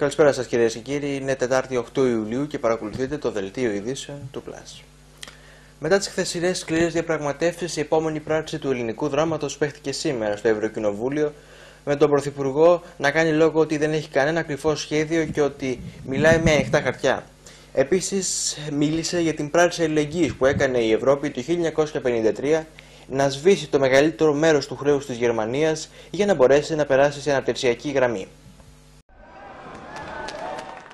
Καλησπέρα σας κυρίες και κύριοι. Είναι Τετάρτη 8 Ιουλίου και παρακολουθείτε το Δελτίο Ειδήσεων του Plus. Μετά τις χθεσινές σκληρές διαπραγματεύσεις, η επόμενη πράξη του ελληνικού δράματος παίχτηκε σήμερα στο Ευρωκοινοβούλιο με τον Πρωθυπουργό να κάνει λόγο ότι δεν έχει κανένα κρυφό σχέδιο και ότι μιλάει με ανοιχτά χαρτιά. Επίσης, μίλησε για την πράξη αλληλεγγύης που έκανε η Ευρώπη το 1953 να σβήσει το μεγαλύτερο μέρος του χρέους της Γερμανίας για να μπορέσει να περάσει σε αναπτυξιακή γραμμή.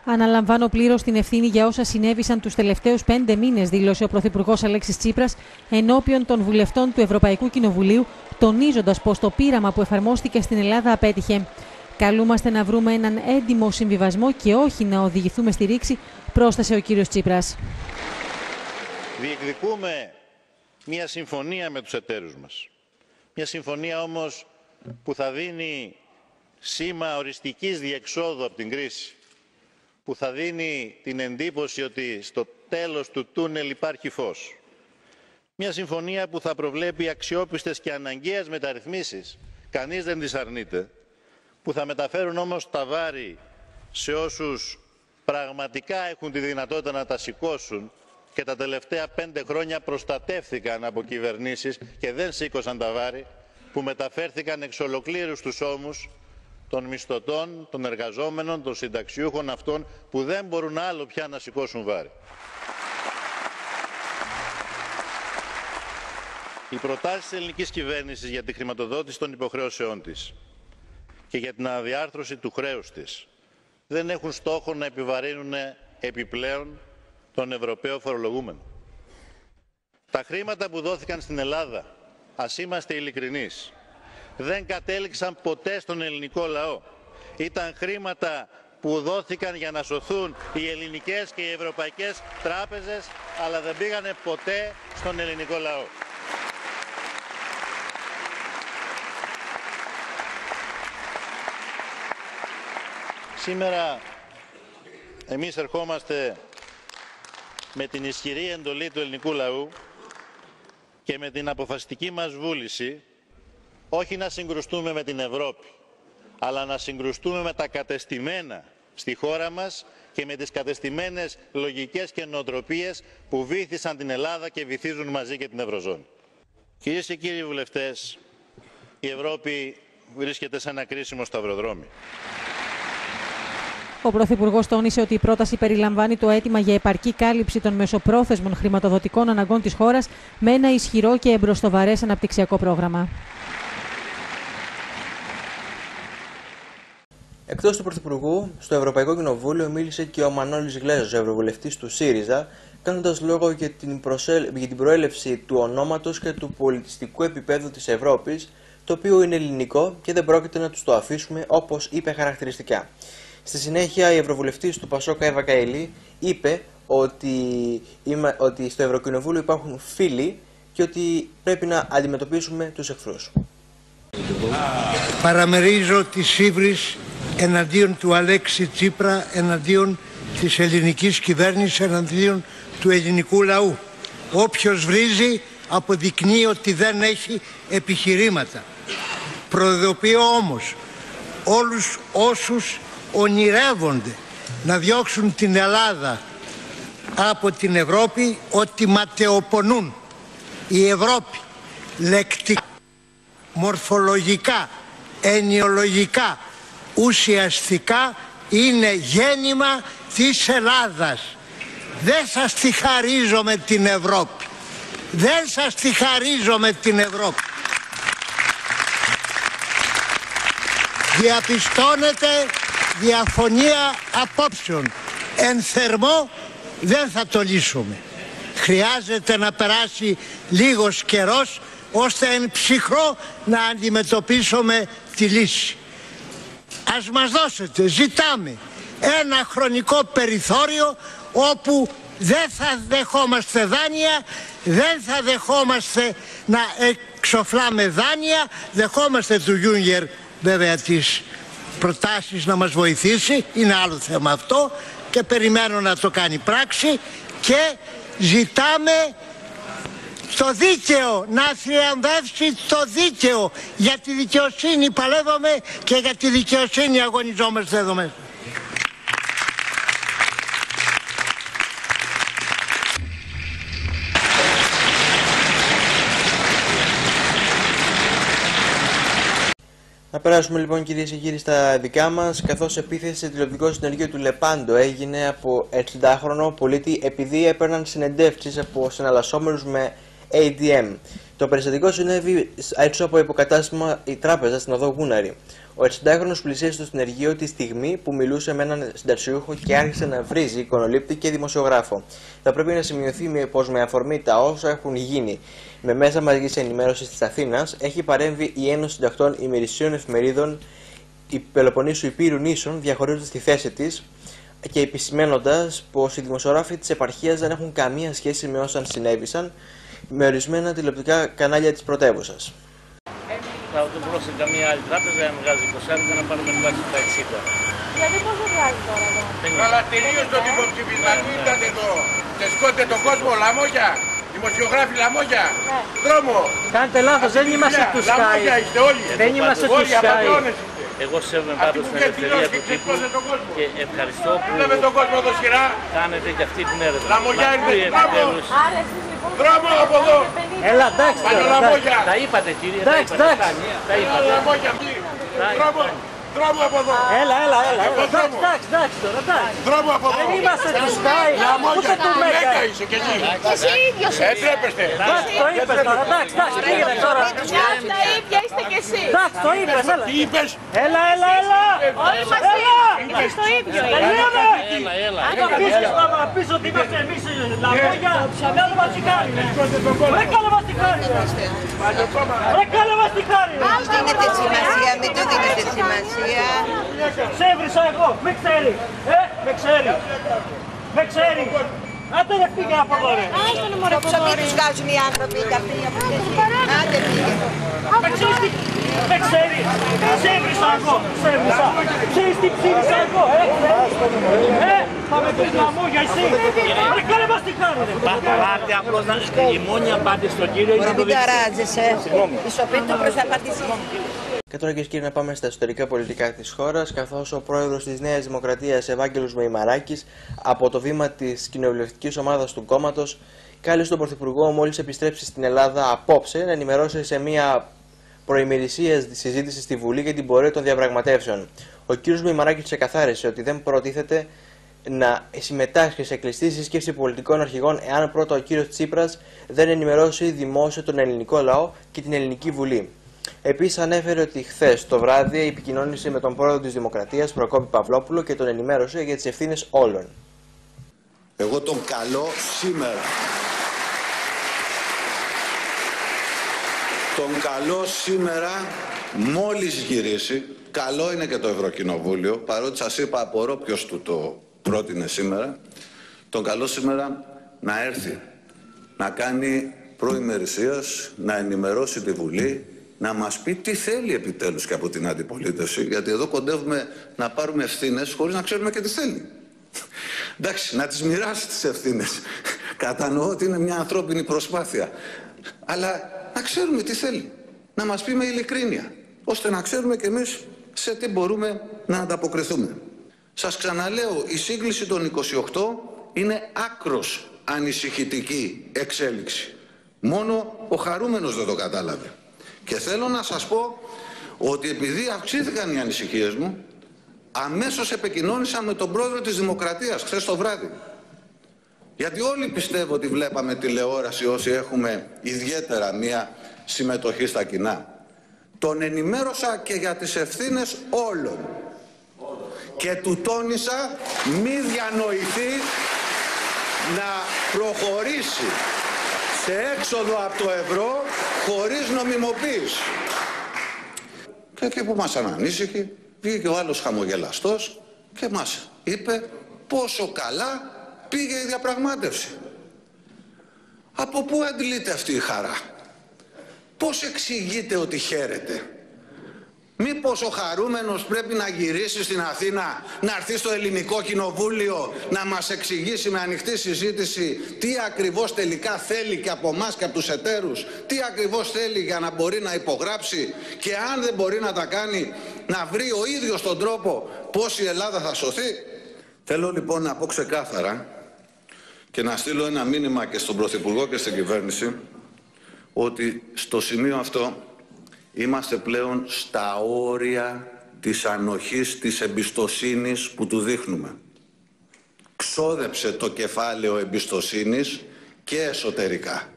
Αναλαμβάνω πλήρως την ευθύνη για όσα συνέβησαν τους τελευταίους πέντε μήνες, δήλωσε ο Πρωθυπουργός Αλέξης Τσίπρας ενώπιον των βουλευτών του Ευρωπαϊκού Κοινοβουλίου, τονίζοντας πως το πείραμα που εφαρμόστηκε στην Ελλάδα απέτυχε. Καλούμαστε να βρούμε έναν έντιμο συμβιβασμό και όχι να οδηγηθούμε στη ρήξη, πρόσθεσε ο κύριος Τσίπρας. Διεκδικούμε μια συμφωνία με τους εταίρους μας. Μια συμφωνία όμως που θα δίνει σήμα οριστικής διεξόδου από την κρίση που θα δίνει την εντύπωση ότι στο τέλος του τούνελ υπάρχει φως. Μια συμφωνία που θα προβλέπει αξιόπιστες και αναγκαίες μεταρρυθμίσεις, κανείς δεν τις αρνείται, που θα μεταφέρουν όμως τα βάρη σε όσους πραγματικά έχουν τη δυνατότητα να τα σηκώσουν και τα τελευταία πέντε χρόνια προστατεύθηκαν από κυβερνήσεις και δεν σήκωσαν τα βάρη, που μεταφέρθηκαν εξ ολοκλήρους στους ώμους των μισθωτών, των εργαζόμενων, των συνταξιούχων αυτών που δεν μπορούν άλλο πια να σηκώσουν βάρη. Οι προτάσεις της ελληνικής κυβέρνησης για τη χρηματοδότηση των υποχρεώσεών της και για την αναδιάρθρωση του χρέους της δεν έχουν στόχο να επιβαρύνουν επιπλέον τον Ευρωπαίο φορολογούμενο. Τα χρήματα που δόθηκαν στην Ελλάδα, ας είμαστε ειλικρινείς, δεν κατέληξαν ποτέ στον ελληνικό λαό. Ήταν χρήματα που δόθηκαν για να σωθούν οι ελληνικές και οι ευρωπαϊκές τράπεζες, αλλά δεν πήγανε ποτέ στον ελληνικό λαό. Σήμερα εμείς ερχόμαστε με την ισχυρή εντολή του ελληνικού λαού και με την αποφασιστική μας βούληση όχι να συγκρουστούμε με την Ευρώπη, αλλά να συγκρουστούμε με τα κατεστημένα στη χώρα μας και με τις κατεστημένες λογικές και νοοτροπίες που βήθησαν την Ελλάδα και βυθίζουν μαζί και την Ευρωζώνη. Κυρίες και κύριοι βουλευτές, η Ευρώπη βρίσκεται σε ένα κρίσιμο σταυροδρόμι. Ο Πρωθυπουργός τόνισε ότι η πρόταση περιλαμβάνει το αίτημα για επαρκή κάλυψη των μεσοπρόθεσμων χρηματοδοτικών αναγκών της χώρας με ένα ισχυρό και εμπροστοβαρές αναπτυξιακό πρόγραμμα. Εκτός του Πρωθυπουργού, στο Ευρωπαϊκό Κοινοβούλιο μίλησε και ο Μανώλης Γλέζος, ευρωβουλευτής του ΣΥΡΙΖΑ, κάνοντας λόγο για την, προσέλ... για την προέλευση του ονόματος και του πολιτιστικού επίπεδου της Ευρώπης, το οποίο είναι ελληνικό και δεν πρόκειται να τους το αφήσουμε όπως είπε χαρακτηριστικά. Στη συνέχεια, η Ευρωβουλευτής του Πασόκα Εύα Καηλή είπε ότι, είμαι... ότι στο Ευρωκοινοβούλιο υπάρχουν φίλοι και ότι πρέπει να αντιμετωπίσουμε τους εχθρούς. Παραμερίζω τις ύβρις εναντίον του Αλέξη Τσίπρα, εναντίον της ελληνικής κυβέρνησης, εναντίον του ελληνικού λαού. Όποιος βρίζει αποδεικνύει ότι δεν έχει επιχειρήματα. Προειδοποιώ όμως όλους όσους ονειρεύονται να διώξουν την Ελλάδα από την Ευρώπη ότι ματαιοπονούν. Η Ευρώπη λεκτικά, μορφολογικά, ενιολογικά, ουσιαστικά είναι γέννημα της Ελλάδας. Δεν σας τη χαρίζω με την Ευρώπη. Δεν σας τη χαρίζω με την Ευρώπη. Διαπιστώνεται διαφωνία απόψεων. Εν θερμό δεν θα το λύσουμε. Χρειάζεται να περάσει λίγος καιρός ώστε εν ψυχρό να αντιμετωπίσουμε τη λύση. Ας μας δώσετε, ζητάμε ένα χρονικό περιθώριο όπου δεν θα δεχόμαστε δάνεια, δεν θα δεχόμαστε να εξοφλάμε δάνεια, δεχόμαστε του Γιούγκερ βέβαια τις προτάσεις να μας βοηθήσει, είναι άλλο θέμα αυτό και περιμένω να το κάνει πράξη και ζητάμε στο δίκαιο, να θριαμβεύσει το δίκαιο. Για τη δικαιοσύνη παλεύουμε και για τη δικαιοσύνη αγωνιζόμαστε εδώ μέσα. Να περάσουμε λοιπόν κυρίες και κύριοι στα δικά μας. Καθώς επίθεση σε τηλεοπτικό συνεργείο του Λεπάντο έγινε από 60χρονο πολίτη επειδή έπαιρναν συνεντεύξεις από συναλλασσόμενους με ADM. Το περιστατικό συνέβη έξω από υποκατάστημα η τράπεζα στην οδό Γούναρη. Ο 60χρονο πλησίασε στο συνεργείο τη στιγμή που μιλούσε με έναν συνταξιούχο και άρχισε να βρίζει εικονολήπτη και δημοσιογράφο. Θα πρέπει να σημειωθεί πως με αφορμή τα όσα έχουν γίνει με μέσα μαζικής ενημέρωσης της Αθήνας, έχει παρέμβει η Ένωση Συντακτών Ημερησίων Εφημερίδων η Πελοποννήσου Υπήρου Νήσων, διαχωρίζοντας τη θέση της και επισημένοντας πως οι δημοσιογράφοι της επαρχίας δεν έχουν καμία σχέση με όσα συνέβησαν με ορισμένα τηλεοπτικά κανάλια της πρωτεύουσας. Θα το βρω σε καμία άλλη τράπεζα να βγάζει 20 να πάρουμε τουλάχιστον τα 60. Γιατί πώς δεν βγάζει τώρα εδώ; Αλλά τελείως το δημοψήφισμα του ήταν εδώ. Και σκότε τον κόσμο, λαμόγια. Δημοσιογράφοι λαμόγια. Δρόμο. Κάνετε λάθος, δεν είμαστε τους Sky. Λαμόγια είστε όλοι. Δεν είμαστε τους Όλοι Sky. απαταιώνες είστε. Εγώ σέβομαι Αυτοί πάντως που την και ελευθερία δηλώσει του και τύπου ξεσηκώσετε τον κόσμο. και ευχαριστώ Βλέπετε που τον κόσμο εδώ σχηρά. κάνετε και αυτή την έρευνα. Λαμογιά Μα ήρθε, ακούει μπράβο. επιτέλους. Άρα εσείς λοιπόν... Δρόμο από εδώ. Έλα, εντάξει Πάνε τώρα, εντάξει. λαμόγια. Τα είπατε κύριε, τα Εντάξει, είπατε. εντάξει. Τα είπατε. Λαμόγια. Δρόμο. Δρόμο από εδώ. Έλα, έλα, έλα, έλα. Εγώ Εντάξει, δρόμο. εντάξει, εντάξει τώρα, εντάξει. Δρόμο από εδώ. Δεν είμαστε τους Sky, Λαμόγια. ούτε του Μέγκα Μέγκα. είσαι κι εσύ. Εσύ ίδιος Ε, είσαι. τρέπεστε. Εντάξει, το είπες τώρα, εντάξει, εντάξει, πήγαινε τώρα. Μια τα ίδια είστε κι εσύ. Εντάξει, το είπες, έλα. Τι είπες; Έλα, έλα, έλα. Όλοι μαζί. Έλα. Εμείς το ίδιο. Τελείωνε. Έλα, έλα. Αν το πεις και να πεις ότι είμαστε εμείς λαμόγια, δεν μας τη χάρη. Ρε κάνε μας τη χάρη. Ρε κάνε μας τη χάρη. δίνετε σημασία, μην του δίνετε σημασία. Σε έβρισα εγώ, με ξέρεις. Ε, με ξέρεις. Με ξέρεις. Άντε ρε πήγα από εδώ ρε. Άστον μωρέ Ψωμί κομμόρι. τους βγάζουν οι άνθρωποι τα πριν από την Άντε πήγε. Με ξέρεις τι, με ξέρει. Σε έβρισα εγώ, σε έβρισα. Ξέρεις τι ψήφισα εγώ, ε. Ε, θα με πεις λαμόγια εσύ. Ρε κάνε μας τη χάρη ρε. Πάτε απλώς να... Η μόνη απάντηση στον κύριο είναι Μπορεί να το μην δείξετε. ταράζεσαι. Ισοπίτω προς απάντηση. Και τώρα κυρίες και κύριοι να πάμε στα εσωτερικά πολιτικά της χώρας καθώς ο πρόεδρος της Νέας Δημοκρατίας Ευάγγελος Μεϊμαράκης από το βήμα της κοινοβουλευτικής ομάδας του κόμματος κάλεσε τον Πρωθυπουργό μόλις επιστρέψει στην Ελλάδα απόψε να ενημερώσει σε μια προημερησία συζήτηση στη Βουλή για την πορεία των διαπραγματεύσεων. Ο κ. Μεϊμαράκης ξεκαθάρισε ότι δεν προτίθεται να συμμετάσχει σε κλειστή σύσκεψη πολιτικών αρχηγών εάν πρώτα ο κ. Τσίπρας δεν ενημερώσει δημόσια τον ελληνικό λαό και την ελληνική Βουλή. Επίσης, ανέφερε ότι χθες το βράδυ επικοινώνησε με τον πρόεδρο της Δημοκρατίας, Προκόπη Παυλόπουλο, και τον ενημέρωσε για τις ευθύνες όλων. Εγώ τον καλώ σήμερα. Τον καλώ σήμερα μόλις γυρίσει. Καλό είναι και το Ευρωκοινοβούλιο, παρότι σας είπα απορώ ποιος του το πρότεινε σήμερα. Τον καλώ σήμερα να έρθει, να κάνει προημερησίας, να ενημερώσει τη Βουλή, να μας πει τι θέλει επιτέλους και από την αντιπολίτευση, γιατί εδώ κοντεύουμε να πάρουμε ευθύνες χωρίς να ξέρουμε και τι θέλει. Εντάξει, να τις μοιράσει τις ευθύνες. Κατανοώ ότι είναι μια ανθρώπινη προσπάθεια. Αλλά να ξέρουμε τι θέλει. Να μας πει με ειλικρίνεια. Ώστε να ξέρουμε κι εμείς σε τι μπορούμε να ανταποκριθούμε. Σας ξαναλέω, η σύγκληση των 28 είναι άκρος ανησυχητική εξέλιξη. Μόνο ο χαρούμενος δεν το κατάλαβε. Και θέλω να σας πω ότι επειδή αυξήθηκαν οι ανησυχίες μου, αμέσως επικοινώνησα με τον πρόεδρο της Δημοκρατίας χθες το βράδυ. Γιατί όλοι πιστεύω ότι βλέπαμε τηλεόραση όσοι έχουμε ιδιαίτερα μία συμμετοχή στα κοινά. Τον ενημέρωσα και για τις ευθύνες όλων. Και του τόνισα μη διανοηθεί να προχωρήσει σε έξοδο από το ευρώ χωρίς νομιμοποίηση. Και εκεί που μας ανανήσυχε βγήκε ο άλλος χαμογελαστός και μας είπε πόσο καλά πήγε η διαπραγμάτευση. Από πού αντλείται αυτή η χαρά; Πώς εξηγείται ότι χαίρεται; Μήπως ο χαρούμενος πρέπει να γυρίσει στην Αθήνα, να έρθει στο ελληνικό κοινοβούλιο, να μας εξηγήσει με ανοιχτή συζήτηση τι ακριβώς τελικά θέλει και από εμάς και από τους εταίρους, τι ακριβώς θέλει για να μπορεί να υπογράψει και αν δεν μπορεί να τα κάνει, να βρει ο ίδιος τον τρόπο πώς η Ελλάδα θα σωθεί; Θέλω λοιπόν να πω ξεκάθαρα και να στείλω ένα μήνυμα και στον Πρωθυπουργό και στην κυβέρνηση ότι στο σημείο αυτό Είμαστε πλέον στα όρια της ανοχής, της εμπιστοσύνης που του δείχνουμε. Ξόδεψε το κεφάλαιο εμπιστοσύνης και εσωτερικά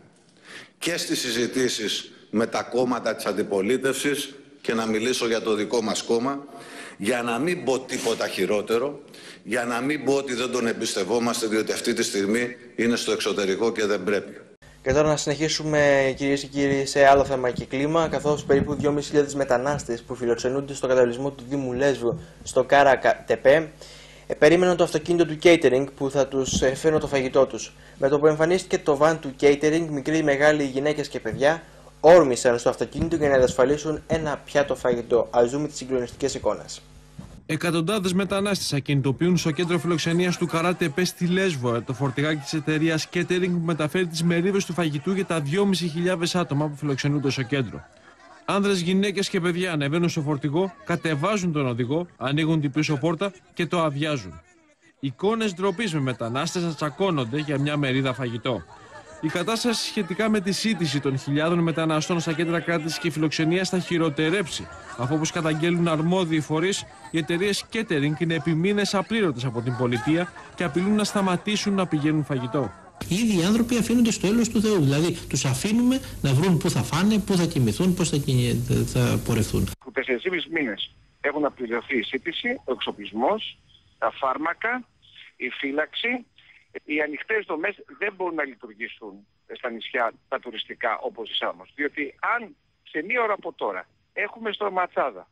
και στις συζητήσεις με τα κόμματα της αντιπολίτευσης και να μιλήσω για το δικό μας κόμμα για να μην πω τίποτα χειρότερο, για να μην πω ότι δεν τον εμπιστευόμαστε διότι αυτή τη στιγμή είναι στο εξωτερικό και δεν πρέπει. Και τώρα να συνεχίσουμε κυρίες και κύριοι σε άλλο θέμα και κλίμα, καθώς περίπου 2.500 μετανάστες που φιλοξενούνται στο καταβλισμό του Δήμου Λέσβου στο Κάρα Τεπέ ε, περίμεναν το αυτοκίνητο του catering που θα τους ε, φέρνει το φαγητό τους. Με το που εμφανίστηκε το van του catering, μικροί, μεγάλοι, γυναίκες και παιδιά όρμησαν στο αυτοκίνητο για να διασφαλίσουν ένα πιάτο φαγητό. Α δούμε τις συγκλονιστικές εικόνες. Εκατοντάδες μετανάστες ακινητοποιούν στο κέντρο φιλοξενίας του Καράτε Πέ στη Λέσβο το φορτηγάκι της εταιρείας Catering που μεταφέρει τις μερίδες του φαγητού για τα 2.500 άτομα που φιλοξενούνται στο κέντρο. Άνδρες, γυναίκες και παιδιά ανεβαίνουν στο φορτηγό, κατεβάζουν τον οδηγό, ανοίγουν την πίσω πόρτα και το αδειάζουν. Εικόνες ντροπής με μετανάστες να τσακώνονται για μια μερίδα φαγητό. Η κατάσταση σχετικά με τη σύντηση των χιλιάδων μεταναστών στα κέντρα κράτησης και φιλοξενίας θα χειροτερέψει, αφού όπως καταγγέλνουν αρμόδιοι φορείς, οι εταιρείες catering είναι επί μήνε απλήρωτες από την πολιτεία και απειλούν να σταματήσουν να πηγαίνουν φαγητό. Οι ίδιοι οι άνθρωποι αφήνονται στο έλεος του Θεού. Δηλαδή τους αφήνουμε να βρουν πού θα φάνε, πού θα κοιμηθούν, πώς θα, κινη... θα πορευθούν. Που 4,5 μήνες έχουν απληρωθεί η σύντηση, ο εξοπλισμός, τα φάρμακα, η φύλαξη. Οι ανοιχτές δομές δεν μπορούν να λειτουργήσουν στα νησιά τα τουριστικά όπως η Σάμος. Διότι αν σε μία ώρα από τώρα έχουμε στο Ματσάδα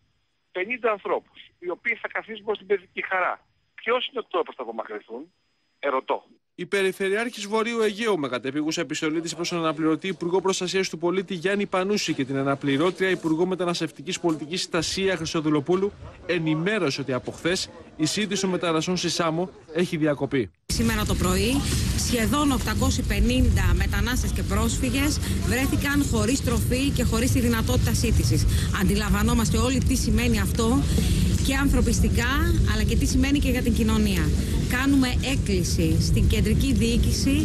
50 ανθρώπους οι οποίοι θα καθίσουν στην παιδική χαρά, ποιος είναι ο τρόπος θα απομακρυνθούν, ερωτώ. Η Περιφερειάρχης Βορείου Αιγαίου με κατεπίγουσα επιστολή της προς τον αναπληρωτή Υπουργό Προστασίας του Πολίτη Γιάννη Πανούση και την αναπληρώτρια Υπουργό Μεταναστευτικής Πολιτικής Τασία Χρυσοδουλοπούλου ενημέρωσε ότι από χθες η σύντηση των μεταναστών στη Σάμο έχει διακοπεί. Σήμερα το πρωί σχεδόν 850 μετανάστες και πρόσφυγες βρέθηκαν χωρίς τροφή και χωρίς τη δυνατότητα σύντησης. Αντιλαμβανόμαστε όλοι τι σημαίνει αυτό και ανθρωπιστικά αλλά και τι σημαίνει και για την κοινωνία. Κάνουμε έκκληση στην κεντρική διοίκηση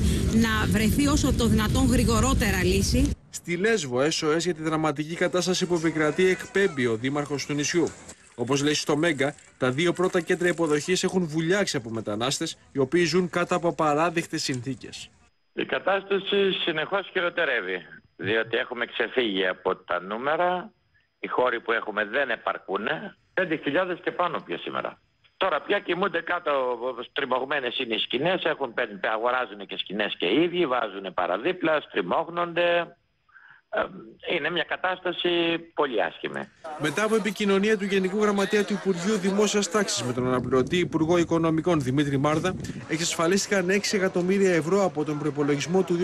να βρεθεί όσο το δυνατόν γρηγορότερα λύση. Στη Λέσβο, SOS για τη δραματική κατάσταση που επικρατεί εκπέμπει ο δήμαρχος του νησιού. Όπως λέει στο Μέγκα, τα δύο πρώτα κέντρα υποδοχής έχουν βουλιάξει από μετανάστες οι οποίοι ζουν κάτω από απαράδεκτε συνθήκες. Η κατάσταση συνεχώς χειροτερεύει. Διότι έχουμε ξεφύγει από τα νούμερα. Οι χώροι που έχουμε δεν επαρκούν. 5.000 και πάνω πια σήμερα. Τώρα πια κοιμούνται κάτω, στριμωγμένες είναι οι σκηνές, έχουν, αγοράζουν και σκηνές και οι ίδιοι, βάζουν παραδίπλα, στριμώγνονται. Ε, είναι μια κατάσταση πολύ άσχημη. Μετά από επικοινωνία του Γενικού Γραμματέα του Υπουργείου Δημόσιας Τάξης με τον αναπληρωτή Υπουργό Οικονομικών Δημήτρη Μάρδα, εξασφαλίστηκαν 6 εκατομμύρια ευρώ από τον προπολογισμό του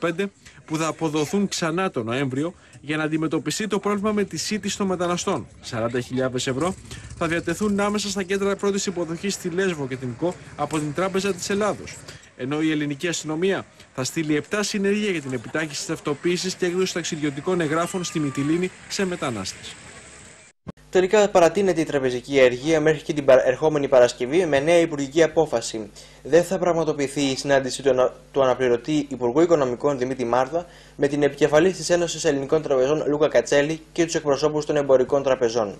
2015 που θα αποδοθούν ξανά τον Νοέμβριο για να αντιμετωπιστεί το πρόβλημα με τη σύντηση των μεταναστών. 40.000 ευρώ θα διατεθούν άμεσα στα κέντρα πρώτης υποδοχής στη Λέσβο και την ΚΟ από την Τράπεζα της Ελλάδος. Ενώ η ελληνική αστυνομία θα στείλει 7 συνεργεία για την επιτάχυνση της ταυτοποίηση και έκδοση ταξιδιωτικών εγγράφων στη Μυτιλίνη σε μετανάστες. Τελικά παρατείνεται η τραπεζική αργία μέχρι και την ερχόμενη Παρασκευή με νέα υπουργική απόφαση. Δεν θα πραγματοποιηθεί η συνάντηση του αναπληρωτή Υπουργού Οικονομικών Δημήτρη Μάρδα με την επικεφαλής της Ένωσης Ελληνικών Τραπεζών Λούκα Κατσέλη και τους εκπροσώπους των εμπορικών τραπεζών.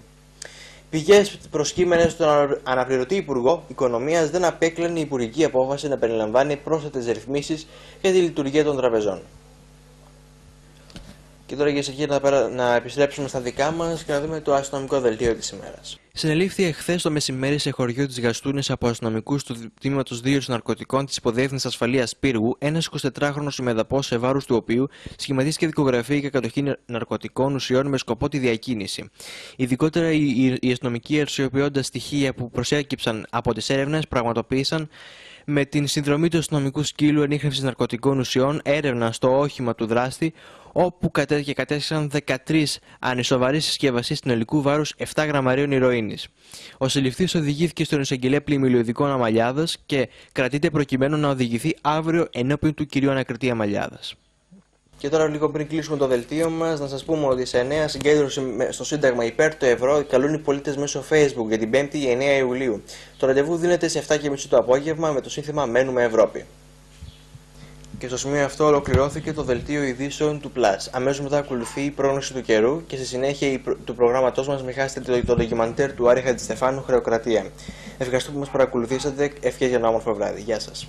Πηγές προσκύμενες στον αναπληρωτή Υπουργό Οικονομίας δεν απέκλαινε η υπουργική απόφαση να περιλαμβάνει πρόσθετες ρυθμίσεις για τη λειτουργία των τραπεζών. Και τώρα για εκεί να, να επιστρέψουμε στα δικά μας και να δούμε το αστυνομικό δελτίο της ημέρας. Συνελήφθη εχθές το μεσημέρι σε χωριό της Γαστούνης από αστυνομικούς του Τμήματο 2 Ναρκωτικών της Υποδιεύθυνση Ασφαλείας Πύργου, ένας 24χρονο ημεδαπό σε βάρο του οποίου σχηματίστηκε δικογραφία για κατοχή ναρκωτικών ουσιών με σκοπό τη διακίνηση. Ειδικότερα, οι, οι αστυνομικοί αξιοποιώντας στοιχεία που προσέκυψαν από τις έρευνες πραγματοποίησαν με την συνδρομή του αστυνομικού σκύλου ενίχνευση ναρκωτικών ουσιών έρευνα στο όχημα του δράστη, όπου και κατέστησαν 13 ανισοβαρείς συσκευασίες συνολικού βάρους 7 γραμμαρίων ηρωίνης. Ο συλληφθής οδηγήθηκε στον εισαγγελέα πλημμυλιωδικών Αμαλιάδας και κρατείται προκειμένου να οδηγηθεί αύριο ενώπιον του κυρίου ανακριτή Αμαλιάδας. Και τώρα, λίγο πριν κλείσουμε το δελτίο μας, να σας πούμε ότι σε νέα συγκέντρωση στο Σύνταγμα υπέρ του ευρώ καλούν οι πολίτες μέσω Facebook για την 5η 9 Ιουλίου. Το ραντεβού δίνεται σε 7.30 το απόγευμα με το σύνθημα Μένουμε Ευρώπη. Και στο σημείο αυτό ολοκληρώθηκε το δελτίο ειδήσεων του Plus. Αμέσως μετά ακολουθεί η πρόγνωση του καιρού και στη συνέχεια η προ- του προγράμματός μας μην χάσετε το, το ντοκιμαντέρ του Άρη Χατζηστεφάνου Χρεοκρατία. Ευχαριστώ που μας παρακολουθήσατε. Ευχές για ένα όμορφο βράδυ. Γεια σας.